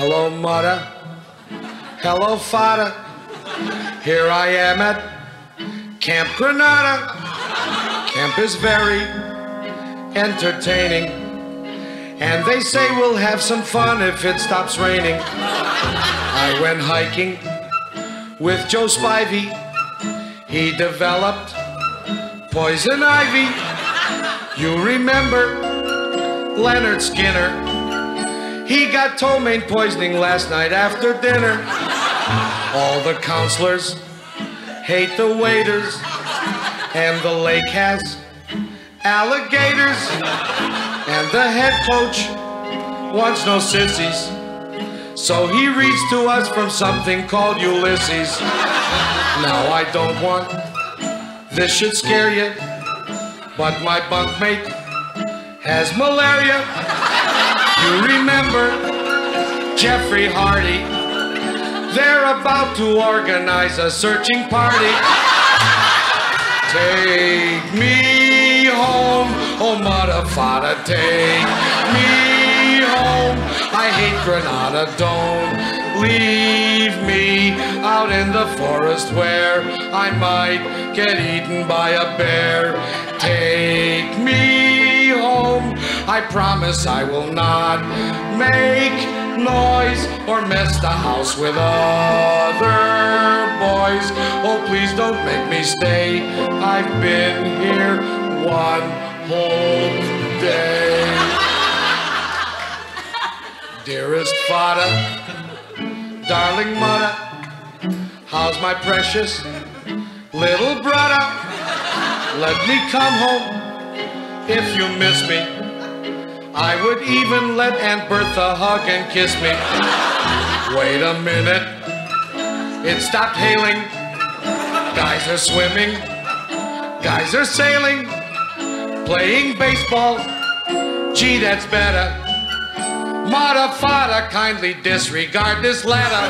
Hello, mother. Hello, father. Here I am at Camp Granada. Camp is very entertaining. And they say we'll have some fun if it stops raining. I went hiking with Joe Spivey. He developed poison ivy. You remember Leonard Skinner? He got ptomaine poisoning last night after dinner. All the counselors hate the waiters, and the lake has alligators, and the head coach wants no sissies. So he reads to us from something called Ulysses. Now I don't want this should scare you, but my bunkmate has malaria. You remember Jeffrey Hardy? They're about to organize a searching party. Take me home, oh mother, father, take me home. I hate Granada, don't leave me out in the forest where I might get eaten by a bear. Take me I promise I will not make noise or mess the house with other boys. Oh, please don't make me stay. I've been here one whole day. Dearest father, darling mother, how's my precious little brother? Let me come home if you miss me. I would even let Aunt Bertha hug and kiss me. Wait a minute, it stopped hailing. Guys are swimming, guys are sailing, playing baseball. Gee, that's better. Mudduh Fadduh, kindly disregard this letter.